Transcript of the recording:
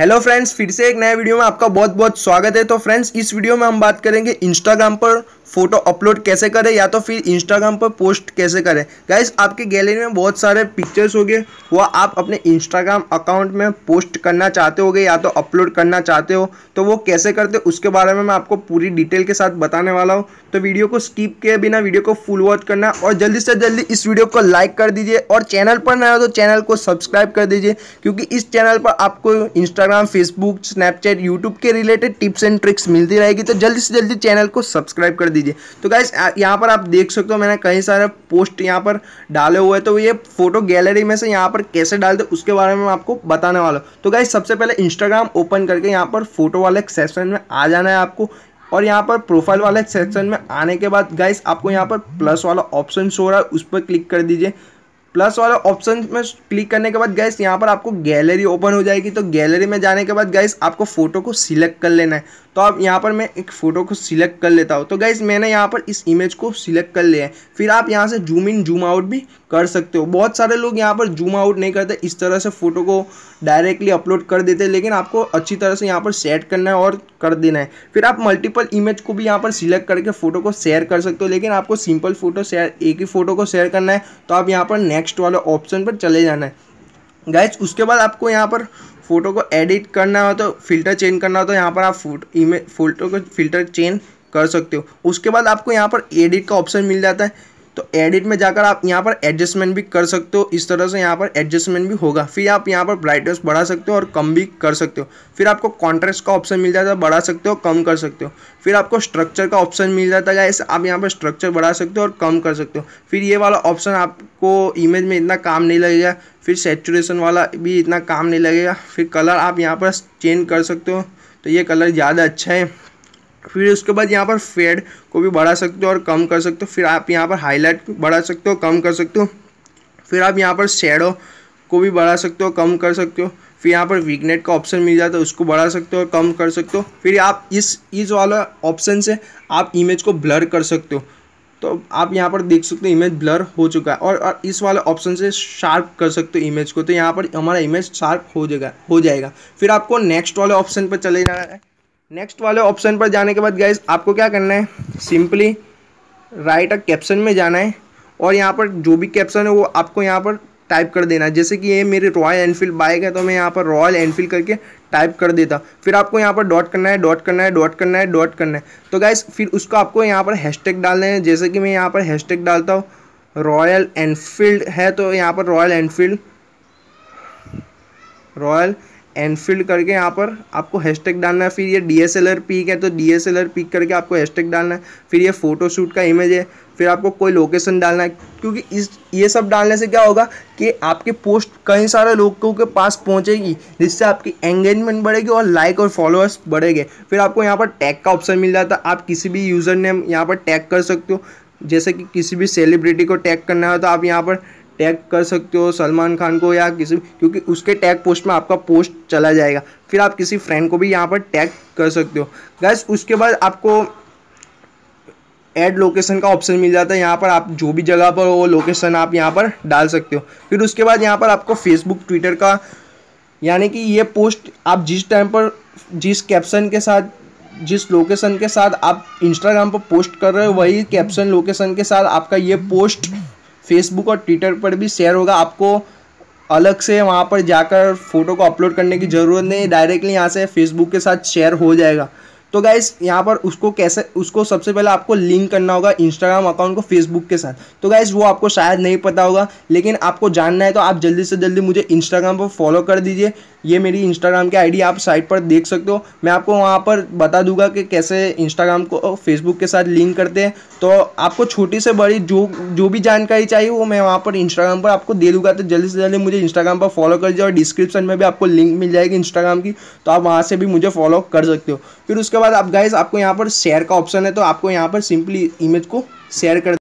Hello friends फिर से एक नया वीडियो में आपका बहुत बहुत स्वागत है। तो फ्रेंड्स इस वीडियो में हम बात करेंगे इंस्टाग्राम पर फ़ोटो अपलोड कैसे करें या तो फिर इंस्टाग्राम पर पोस्ट कैसे करें? गाइस आपके गैलरी में बहुत सारे पिक्चर्स हो गए वह आप अपने इंस्टाग्राम अकाउंट में पोस्ट करना चाहते होगे या तो अपलोड करना चाहते हो तो वो कैसे करते उसके बारे में मैं आपको पूरी डिटेल के साथ बताने वाला हूँ। तो वीडियो को स्किप किए बिना वीडियो को फुल वॉच करना और जल्दी से जल्दी इस वीडियो को लाइक कर दीजिए और चैनल पर नया हो तो चैनल को सब्सक्राइब कर दीजिए, क्योंकि इस चैनल पर आपको इंस्टाग्राम फेसबुक स्नैपचैट यूट्यूब के रिलेटेड टिप्स एंड ट्रिक्स मिलती रहेगी। तो जल्दी से जल्दी चैनल को सब्सक्राइब कर दीजिए। तो गाइस यहाँ पर आप देख सकते हो मैंने कई सारे पोस्ट यहाँ पर डाले हुए हैं। तो ये फ़ोटो गैलरी में से यहाँ पर कैसे डालते उसके बारे में आपको बताने वाला हूँ। तो गाइस सबसे पहले इंस्टाग्राम ओपन करके यहाँ पर फ़ोटो वाले सेक्शन में आ जाना है आपको। और यहाँ पर प्रोफ़ाइल वाले सेक्शन में आने के बाद गाइस आपको यहाँ पर प्लस वाला ऑप्शन शो रहा है, उस पर क्लिक कर दीजिए। प्लस वाले ऑप्शन में क्लिक करने के बाद गैस यहाँ पर आपको गैलरी ओपन हो जाएगी। तो गैलरी में जाने के बाद गैस आपको फ़ोटो को सिलेक्ट कर लेना है। तो अब यहाँ पर मैं एक फ़ोटो को सिलेक्ट कर लेता हूँ। तो गाइज़ मैंने यहाँ पर इस इमेज को सिलेक्ट कर लिया है। फिर आप यहाँ से जूम इन जूम आउट भी कर सकते हो। बहुत सारे लोग यहाँ पर जूम आउट नहीं करते, इस तरह से फ़ोटो को डायरेक्टली अपलोड कर देते हैं। लेकिन आपको अच्छी तरह से यहाँ पर सेट करना है और कर देना है। फिर आप मल्टीपल इमेज को भी यहाँ पर सिलेक्ट करके फ़ोटो को शेयर कर सकते हो। लेकिन आपको सिंपल फ़ोटो शेयर एक ही फ़ोटो को शेयर करना है। तो आप यहाँ पर नेक्स्ट वाले ऑप्शन पर चले जाना है। गाइज़ उसके बाद आपको यहाँ पर फ़ोटो को एडिट करना हो तो फ़िल्टर चेंज करना हो तो यहाँ पर आप फ़ोटो इमेज फ़ोटो को फ़िल्टर चेंज कर सकते हो। उसके बाद आपको यहाँ पर एडिट का ऑप्शन मिल जाता है। तो एडिट में जाकर आप यहाँ पर एडजस्टमेंट भी कर सकते हो। इस तरह से यहाँ पर एडजस्टमेंट भी होगा। फिर आप यहाँ पर ब्राइटनेस बढ़ा सकते हो और कम भी कर सकते हो। फिर आपको कॉन्ट्रास्ट का ऑप्शन मिल जाता है, बढ़ा सकते हो, कम कर सकते हो। फिर आपको स्ट्रक्चर का ऑप्शन मिल जाता है ऐसे आप यहाँ पर स्ट्रक्चर बढ़ा सकते हो और कम कर सकते हो। फिर ये वाला ऑप्शन आपको इमेज में इतना काम नहीं लगेगा। फिर सेचुरेशन वाला भी इतना काम नहीं लगेगा। फिर कलर आप यहाँ पर चेंज कर सकते हो। तो ये कलर ज़्यादा अच्छा है। फिर उसके बाद यहाँ पर फेड को भी बढ़ा सकते हो और कम कर सकते हो। फिर आप यहाँ पर हाईलाइट बढ़ा सकते हो कम कर सकते हो। फिर आप यहाँ पर शेडो को भी बढ़ा सकते हो कम कर सकते हो। फिर यहाँ पर वीकनेट का ऑप्शन मिल जाता है उसको बढ़ा सकते हो और कम कर सकते हो। फिर आप इस इस वाला ऑप्शन से आप इमेज को ब्लर कर सकते हो। तो आप यहाँ पर देख सकते हो इमेज ब्लर हो चुका है और, और इस वाले ऑप्शन से शार्प कर सकते हो इमेज को। तो यहाँ पर हमारा इमेज शार्प हो जाएगा हो जाएगा। फिर आपको नेक्स्ट वाले ऑप्शन पर चले जाना है। नेक्स्ट वाले ऑप्शन पर जाने के बाद गाइज़ आपको क्या करना है? सिंपली राइट अ कैप्शन में जाना है और यहाँ पर जो भी कैप्शन है, वो आपको यहाँ पर टाइप कर देना जैसे कि ये मेरी रॉयल एनफील्ड बाइक है तो मैं यहाँ पर रॉयल एनफील्ड करके टाइप कर देता। फिर आपको यहाँ पर डॉट करना है डॉट करना है डॉट करना है डॉट करना है। तो गाइस फिर उसको आपको यहाँ पर हैशटैग डालने हैं। जैसे कि मैं यहाँ पर हैशटैग डालता हूँ रॉयल एनफील्ड है तो यहाँ पर रॉयल एनफील्ड रॉयल एनफील्ड करके यहाँ पर आपको हैशटैग डालना है, फिर ये D S L R pic है तो D S L R pic करके आपको हैशटैग डालना है, फिर ये फ़ोटोशूट का इमेज है, फिर आपको कोई लोकेशन डालना है, क्योंकि इस, ये सब डालने से क्या होगा कि आपके पोस्ट कई सारे लोगों के पास पहुंचेगी, जिससे आपकी एंगेजमेंट बढ़ेगी और लाइक और फॉलोअर्स बढ़ेंगे। फिर आपको यहाँ पर टैग का ऑप्शन मिल जाता है, आप किसी भी यूज़र नेम यहाँ पर टैग कर सकते हो, जैसे कि किसी भी सेलिब्रिटी को टैग करना हो तो आप यहाँ पर टैग कर सकते हो सलमान खान को या किसी क्योंकि उसके टैग पोस्ट में आपका पोस्ट चला जाएगा। फिर आप किसी फ्रेंड को भी यहाँ पर टैग कर सकते हो। गैस उसके बाद आपको ऐड लोकेशन का ऑप्शन मिल जाता है। यहाँ पर आप जो भी जगह पर वो लोकेशन आप यहाँ पर डाल सकते हो। फिर उसके बाद यहाँ पर आपको फेसबुक ट्विटर का, यानी कि ये पोस्ट आप जिस टाइम पर, जिस कैप्शन के साथ, जिस लोकेशन के साथ आप इंस्टाग्राम पर पोस्ट कर रहे हो, वही कैप्शन लोकेशन के साथ आपका ये पोस्ट फेसबुक और ट्विटर पर भी शेयर होगा। आपको अलग से वहाँ पर जाकर फ़ोटो को अपलोड करने की ज़रूरत नहीं डायरेक्टली यहाँ से फेसबुक के साथ शेयर हो जाएगा। तो गाइस यहाँ पर उसको कैसे, उसको सबसे पहले आपको लिंक करना होगा इंस्टाग्राम अकाउंट को फेसबुक के साथ। तो गाइस वो आपको शायद नहीं पता होगा, लेकिन आपको जानना है तो आप जल्दी से जल्दी मुझे इंस्टाग्राम पर फॉलो कर दीजिए। ये मेरी इंस्टाग्राम की आईडी आप साइट पर देख सकते हो। मैं आपको वहाँ पर बता दूँगा कि कैसे इंस्टाग्राम को फेसबुक के साथ लिंक करते हैं। तो आपको छोटी से बड़ी जो जो भी जानकारी चाहिए, वो मैं वहाँ पर इंस्टाग्राम पर आपको दे दूँगा। तो जल्दी से जल्दी मुझे इंस्टाग्राम पर फॉलो कर और डिस्क्रिप्शन में भी आपको लिंक मिल जाएगी इंस्टाग्राम की। तो आप वहाँ से भी मुझे फॉलो कर सकते हो। फिर उसके बाद आप गाइज़ आपको यहाँ पर शेयर का ऑप्शन है तो आपको यहाँ पर सिंपली इमेज को शेयर कर